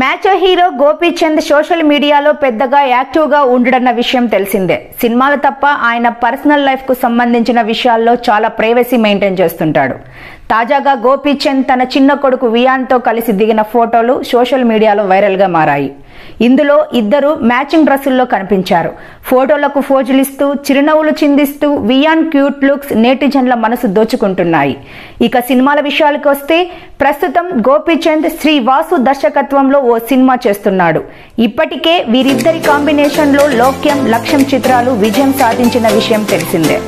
మ్యాచో hero Gopichand social మీడియాలో పెద్దగా యాక్టివ్గా ఉండడన్న విషయం తెలిసిందే. సినిమాలు తప్ప ఆయన పర్సనల్ లైఫ్కు సంబంధించిన విషయాల్లో చాలా ప్రైవసీ మెయింటైన్ చేస్తుంటాడు. తాజాగా గోపీచంద్ తన చిన్న కొడుకు వియాన్తో కలిసి దిగిన ఫోటోలు సోషల్ మీడియాలో వైరల్గా మారాయి. ఇందులో ఇద్దరు మ్యాచింగ్ డ్రెస్సుల్లో కనిపించారు. ఫోటోలకు ఫోజులిస్తూ చిరునవ్వులు చిందిస్తూ వియాన్ క్యూట్ లుక్స్ నేటిజన్ల మనసు దోచుకుంటున్నాయి. ఇక సినిమాల విషయాలకు వస్తే ప్రస్తుతం గోపీచంద్ శ్రీ వాసు దర్శకత్వంలో ఓ సినిమా చేస్తున్నాడు. ఇప్పటికే వీరిద్దరి కాంబినేషన్లో లోక్యం లక్ష్యం చిత్రాలు విజయం సాధించిన విషయం తెలిసిందే.